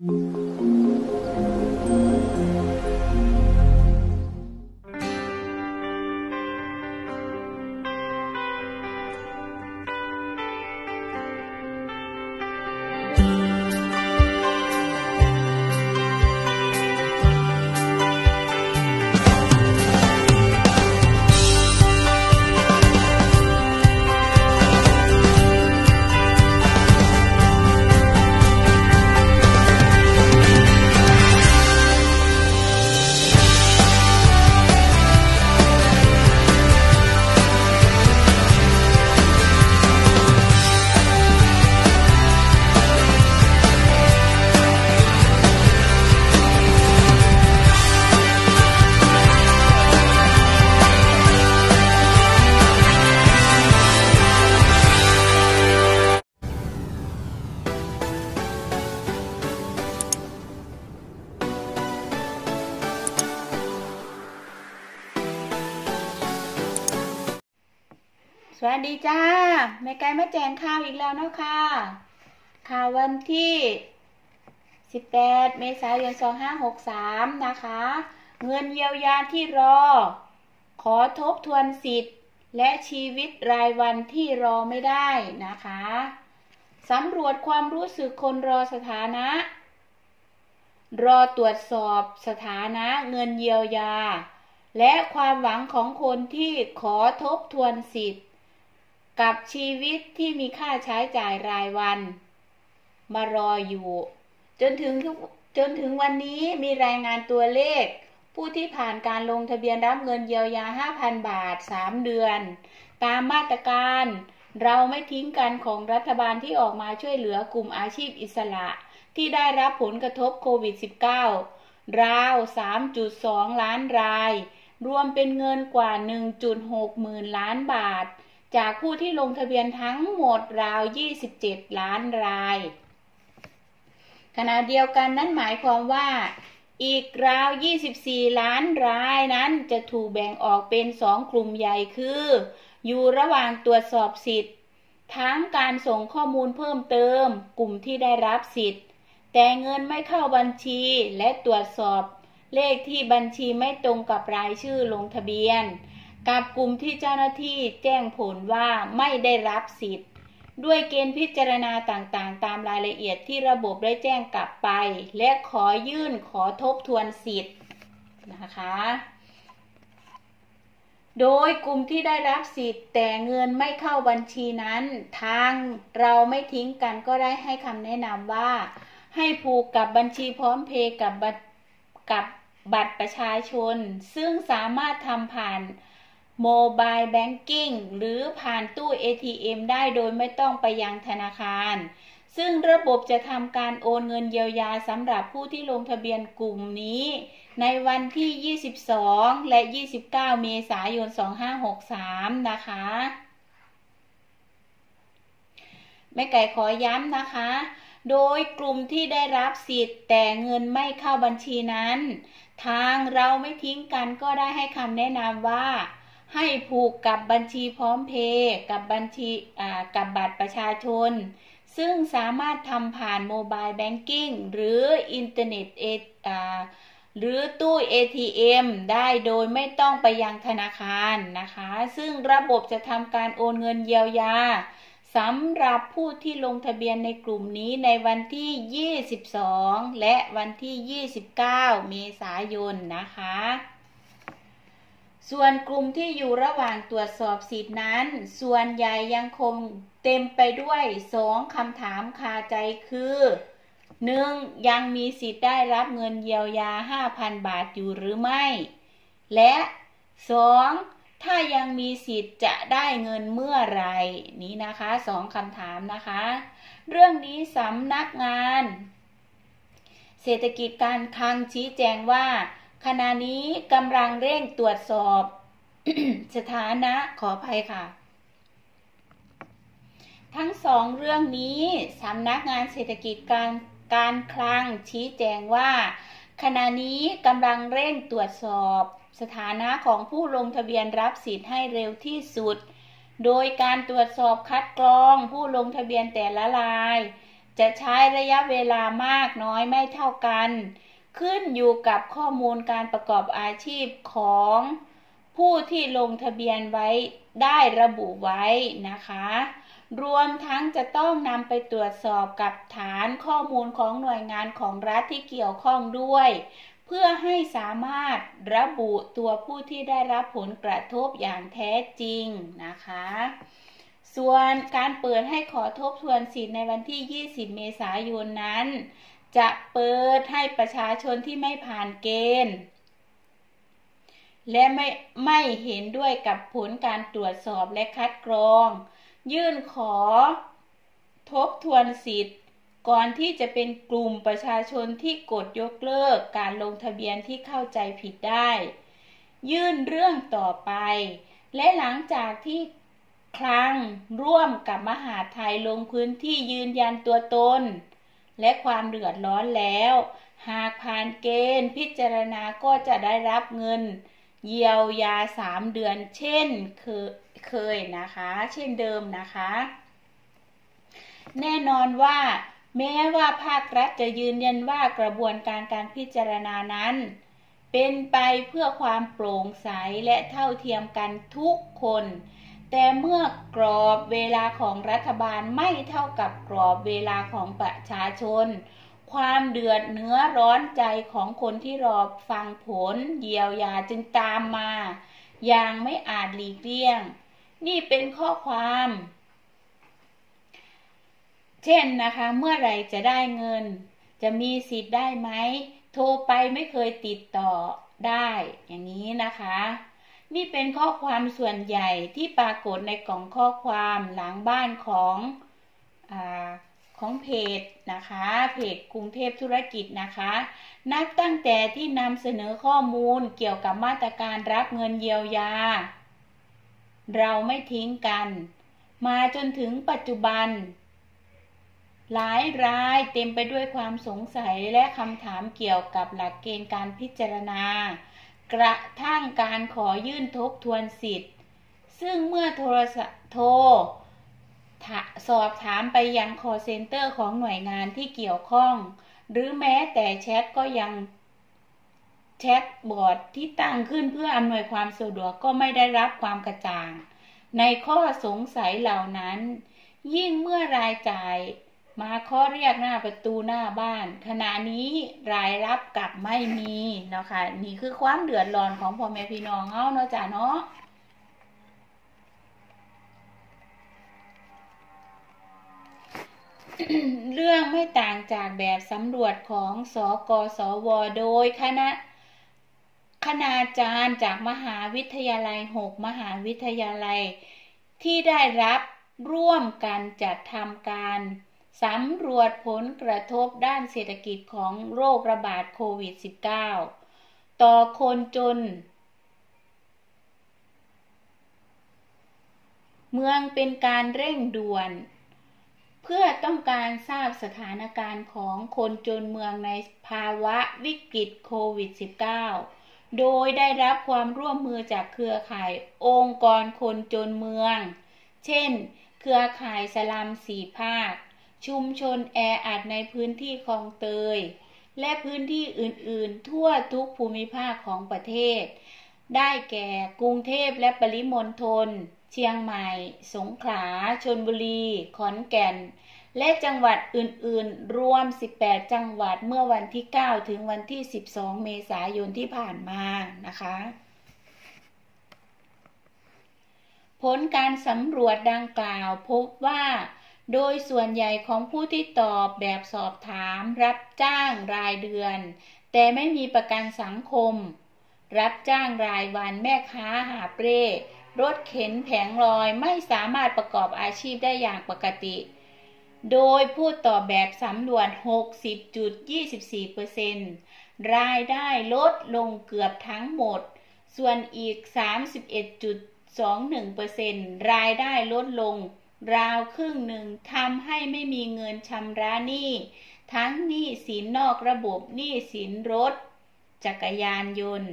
うん。 สวัสดีจ้าแม่ไก่มาแจงข่าวอีกแล้วนะคะข่าววันที่ 18 เมษายน 2563 นะคะ เงินเยียวยาที่รอ ขอทบทวนสิทธิ์ และชีวิตรายวันที่รอไม่ได้นะคะสำรวจความรู้สึกคนรอสถานะ รอตรวจสอบสถานะเงินเยียวยา และความหวังของคนที่ขอทบทวนสิทธิ์ กับชีวิตที่มีค่าใช้จ่ายรายวัน มารออยู่ จนถึงจนถึงวันนี้มีรายงานตัวเลข ผู้ที่ผ่านการลงทะเบียนรับเงินเยียวยา 5,000 บาท 3 เดือน ตามมาตรการเราไม่ทิ้งกันของรัฐบาลที่ออกมาช่วยเหลือกลุ่มอาชีพอิสระที่ได้รับผลกระทบโควิด -19 ราว 3.2 ล้านราย รวมเป็นเงินกว่า 1.6 หมื่นล้านบาท จากผู้ที่ลงทะเบียนทั้งหมดราว 27 ล้านราย ขณะเดียวกันนั้นหมายความว่าอีกราว 24 ล้านรายนั้นจะถูกแบ่งออกเป็น 2 กลุ่มใหญ่คือ อยู่ระหว่างตรวจสอบสิทธิ์ ทั้งการส่งข้อมูลเพิ่มเติม กลุ่มที่ได้รับสิทธิ์ แต่เงินไม่เข้าบัญชีและตรวจสอบ เลขที่บัญชีไม่ตรงกับรายชื่อลงทะเบียน กับกลุ่มที่เจ้าหน้าที่แจ้งผลว่าไม่ได้รับสิทธิ์ ด้วยเกณฑ์พิจารณาต่างๆ ตามรายละเอียดที่ระบบได้แจ้งกลับไป และขอยื่นขอทบทวนสิทธิ์นะคะโดยกลุ่มที่ได้รับสิทธิ์แต่เงินไม่เข้าบัญชีนั้น ทางเราไม่ทิ้งกันก็ได้ให้คำแนะนำว่า ให้ผูกกับบัญชีพร้อมเพย์กับบัตรกับบัตรประชาชน ซึ่งสามารถทำผ่าน mobile banking หรือผ่านตู้ ATM ได้โดยไม่ต้องไปยังธนาคาร ซึ่งระบบจะทำการโอนเงินเยียวยาสำหรับผู้ที่ลงทะเบียนกลุ่มนี้ ในวันที่ 22 และ 29 เมษายน 2563 นะคะแม่ไก่ขอย้ำนะคะ โดยกลุ่มที่ได้รับสิทธิ์แต่เงินไม่เข้าบัญชีนั้น ทางเราไม่ทิ้งกันก็ได้ให้คำแนะนำว่า ให้ผูกกับบัญชีพร้อมเพย์กับบัญชีกับบัตรประชาชน ซึ่งสามารถทำผ่าน mobile banking หรืออินเทอร์เน็ตเอหรือตู้ ATM ได้โดยไม่ต้องไปยังธนาคารนะคะ ซึ่งระบบจะทำการโอนเงินเยียวยาสำหรับผู้ที่ลงทะเบียนในกลุ่มนี้ในวันที่ 22 และวันที่ 29 เมษายนนะคะ ส่วนกลุ่มที่อยู่ระหว่างตรวจสอบสิทธินั้น ส่วนใหญ่ยังคงเต็มไปด้วยสองคำถามคาใจคือ 1. ยังมีสิทธิ์ได้รับเงินเยียวยา 5,000 บาทอยู่หรือไม่ และ 2. ถ้ายังมีสิทธิ์จะได้เงินเมื่อไรนี้นะคะสองคำถามนะคะ เรื่องนี้สำนักงาน เศรษฐกิจการคลังชี้แจงว่า ขณะนี้กำลังเร่งตรวจสอบสถานะขออภัยค่ะ ทั้งสองเรื่องนี้สำนักงานเศรษฐกิจการการคลังชี้แจงว่า ขณะนี้กำลังเร่งตรวจสอบสถานะของผู้ลงทะเบียนรับสิทธิ์ให้เร็วที่สุด โดยการตรวจสอบคัดกรองผู้ลงทะเบียนแต่ละราย จะใช้ระยะเวลามากน้อยไม่เท่ากัน ขึ้นอยู่กับข้อมูลการประกอบอาชีพของผู้ที่ลงทะเบียนไว้ได้ระบุไว้นะคะ รวมทั้งจะต้องนำไปตรวจสอบกับฐานข้อมูลของหน่วยงานของรัฐที่เกี่ยวข้องด้วย เพื่อให้สามารถระบุตัวผู้ที่ได้รับผลกระทบอย่างแท้จริงนะคะ ส่วนการเปิดให้ขอทบทวนสิทธิ์ในวันที่ 20 เมษายนนั้น จะเปิดให้ประชาชนที่ไม่ผ่านเกณฑ์ และไม่ไม่เห็นด้วยกับผลการตรวจสอบและคัดกรอง ยื่นขอ ทบทวนสิทธิ์ ก่อนที่จะเป็นกลุ่มประชาชนที่กดยกเลิกการลงทะเบียนที่เข้าใจผิดได้ ยื่นเรื่องต่อไป และหลังจากที่ครั้งร่วมกับมหาไทยลงพื้นที่ยืนยันตัวตน และความเดือดร้อนแล้ว หากผ่านเกณฑ์พิจารณาก็จะได้รับเงิน เยียวยาสามเดือน เช่นเคยนะคะ เช่นเดิมนะคะ แน่นอนว่า แม้ว่าภาครัฐจะยืนยันว่ากระบวนการการพิจารณานั้น เป็นไปเพื่อความโปร่งใสและเท่าเทียมกันทุกคน แต่เมื่อกรอบเวลาของรัฐบาลไม่เท่ากับกรอบเวลาของประชาชน ความเดือดเนื้อร้อนใจของคนที่รอฟังผลเยียวยาจึงตามมา อย่างไม่อาจหลีกเลี่ยง นี่เป็นข้อความ เช่นนะคะ เมื่อไรจะได้เงิน จะมีสิทธิ์ได้ไหม โทรไปไม่เคยติดต่อได้ อย่างนี้นะคะ นี่เป็นข้อความส่วนใหญ่ที่ปรากฏในกล่องข้อความหลังบ้านของอของเพจนะคะ เพจกรุงเทพธุรกิจนะคะ นับตั้งแต่ที่นำเสนอข้อมูลเกี่ยวกับมาตรการรับเงินเยียวยา เราไม่ทิ้งกัน มาจนถึงปัจจุบัน หลายรายเต็มไปด้วยความสงสัยและคำถามเกี่ยวกับหลักเกณฑ์การพิจารณา กระทั่งการขอยื่นทบทวนสิทธิ์ ซึ่งเมื่อโทรโทรสอบถามไปยัง call center ของหน่วยงานที่เกี่ยวข้อง หรือแม้แต่แชทก็ยังแชทบอร์ดที่ตั้งขึ้นเพื่ออำนวยความสะดวกก็ไม่ได้รับความกระจ่าง ในข้อสงสัยเหล่านั้น ยิ่งเมื่อรายจ่าย มาข้อเรียกหน้าประตูหน้าบ้าน ขณะนี้รายรับกลับไม่มีเนาะคะ่ะนี่คือความเดือดร้อนของพ่อแม่พี่น้องเฮาเนาะจ้ะเนาะเรื่องไม่ต่างจากแบบสำรวจของสกสว โดยคณะคณาจารย์จากมหาวิทยาลัย 6 มหาวิทยาลัย ที่ได้รับร่วมกันจัดทำการ สำรวจผลกระทบด้านเศรษฐกิจของโรคระบาดโควิด -19 ต่อคนจน เมืองเป็นการเร่งด่วน เพื่อต้องการทราบสถานการณ์ของคนจนเมืองในภาวะวิกฤตโควิด -19 โดยได้รับความร่วมมือจากเครือข่ายองค์กรคนจนเมือง เช่น เครือข่ายสลัมสีภาค ชุมชนแออัดในพื้นที่คลองเตย และพื้นที่อื่นๆ ทั่วทุกภูมิภาคของประเทศ ได้แก่กรุงเทพและปริมณฑลเชียงใหม่ สงขลา ชนบุรี ขอนแก่น และจังหวัดอื่นๆ รวม 18 จังหวัดเมื่อวันที่ 9 ถึงวันที่ 12 เมษายนที่ผ่านมา นะคะ ผลการสำรวจดังกล่าวพบว่า โดยส่วนใหญ่ของผู้ที่ตอบแบบสอบถาม รับจ้างรายเดือน แต่ไม่มีประกันสังคม รับจ้างรายวันแม่ค้าหาเปร่รถเข็นแผงลอยไม่สามารถประกอบอาชีพได้อย่างปกติ โดยผู้ตอบแบบสำรวจ 60.24%รายได้ลดลงเกือบทั้งหมด ส่วนอีก 31.21%รายได้ลดลง ราวครึ่งหนึ่งทำให้ไม่มีเงินชำระหนี้ทั้งหนี้สินนอกระบบหนี้สินรถ จักรยานยนต์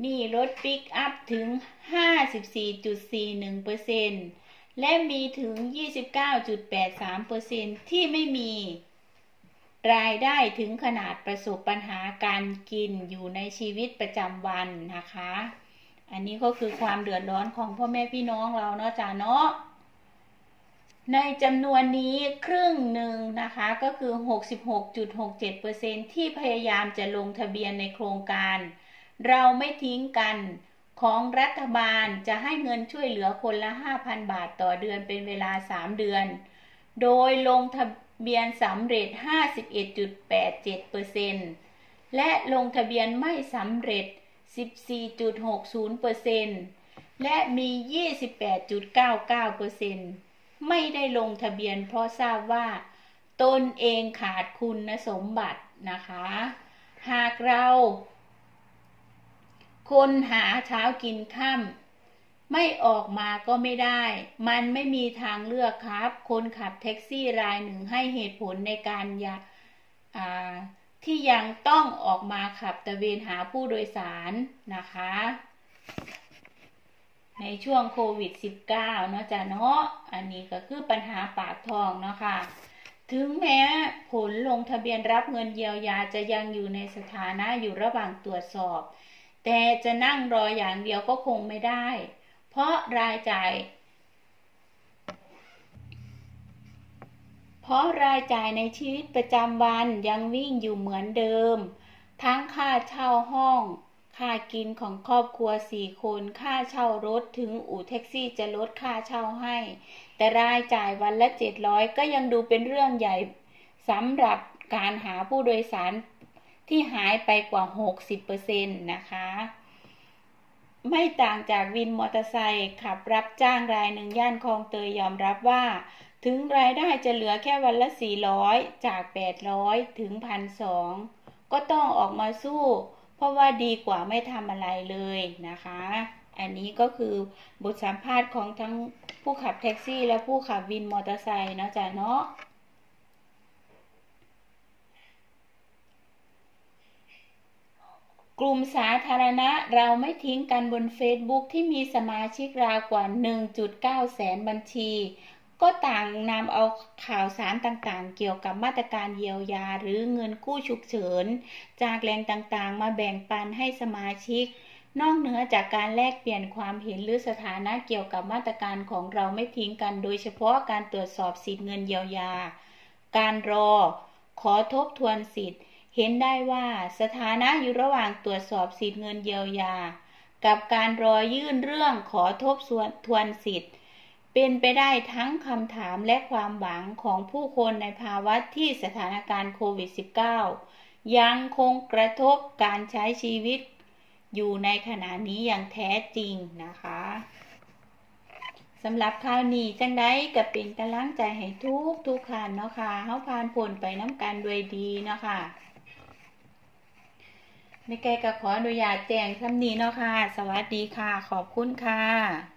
หนี้รถปิกอัพถึง 54.41%เและมีถึง 29.83%ที่ไม่มีรายได้ถึงขนาดประสบปัญหาการกินอยู่ในชีวิตประจำวันนะคะ อันนี้ก็คือความเดือดร้อนของพ่อแม่พี่น้องเราเนาะจ้าเนาะ ในจำนวนนี้ครึ่งหนึ่งนะคะก็คือ 66.67%ที่พยายามจะลงทะเบียนในโครงการ เราไม่ทิ้งกันของรัฐบาลจะให้เงินช่วยเหลือคนละ 5,000 บาทต่อเดือนเป็นเวลา 3 เดือน โดยลงทะเบียนสำเร็จ 51.87%และลงทะเบียนไม่สำเร็จ 14.60%และมี 28.99% ไม่ได้ลงทะเบียน เพราะทราบว่า ตนเองขาดคุณสมบัตินะคะ หากเราคนหาเช้ากินค่ำไม่ออกมาก็ไม่ได้ มันไม่มีทางเลือกครับ คนขับแท็กซี่รายหนึ่งให้เหตุผลในการยาที่ยังต้องออกมาขับตะเวนหาผู้โดยสารนะคะ ในช่วงโควิด -19 เนาะจ้ะเนาะอันนี้ก็คือปัญหาปากทองเนาะค่ะ ถึงแม้ผลลงทะเบียนรับเงินเยียวยาจะยังอยู่ในสถานะอยู่ระหว่างตรวจสอบ แต่จะนั่งรออย่างเดียวก็คงไม่ได้ เพราะรายจ่าย เพราะรายจ่ายในชีวิตประจำวันยังวิ่งอยู่เหมือนเดิม ทั้งค่าเช่าห้อง ค่ากินของครอบครัวสี่คน ค่าเช่ารถถึงอู่แท็กซี่จะลดค่าเช่าให้ แต่รายจ่ายวันละเจ็ดร้อยก็ยังดูเป็นเรื่องใหญ่สำหรับการหาผู้โดยสารที่หายไปกว่า 60%นะคะ ไม่ต่างจากวินมอเตอร์ไซค์ขับรับจ้างรายหนึ่งย่านคลองเตยยอมรับว่า ถึงรายได้จะเหลือแค่วันละ 400 จาก 800 ถึง 1,200 ก็ต้องออกมาสู้ ราะว่าดีกว่าไม่ทำอะไรเลยนะคะ อันนี้ก็คือบทสัมภาษณ์ของทั้งผู้ขับแท็กซี่ และผู้ขับวินมอเตอร์ไซค์เนาะจ้ะเนาะกลุ่มสาธารณะเราไม่ทิ้งกันบนเฟซบุ๊กที่มีสมาชิกราวกว่า 1.9 แสนบัญชี ก็ต่างนำเอาข่าวสารต่างๆ เกี่ยวกับมาตรการเยียวยาหรือเงินกู้ฉุกเฉิน จากแหล่งต่างๆ มาแบ่งปันให้สมาชิก นอกเหนือจากการแลกเปลี่ยนความเห็นหรือสถานะเกี่ยวกับมาตรการของเราไม่ทิ้งกัน โดยเฉพาะการตรวจสอบสิทธิเงินเยียวยา การรอ ขอทบทวนสิทธิ์ เห็นได้ว่าสถานะอยู่ระหว่างตรวจสอบสิทธิเงินเยียวยา กับการรอยื่นเรื่องขอทบทวนสิทธิ์ เป็นไปได้ทั้งคำถามและความหวังของผู้คนในภาวะที่สถานการณ์โควิด -19 ยังคงกระทบการใช้ชีวิตอยู่ในขณะนี้อย่างแท้จริงนะคะสำหรับข่าวนี้จังได้กับเป็นกำลังใจให้ทุกทุกท่านเนาะค่ะเขาผ่านผลไปน้ำกันด้วยดีเนาะค่ะไม่แก่ก็ขออนุญาตแจ้งคำนี้เนาะค่ะ สวัสดีค่ะ ขอบคุณค่ะ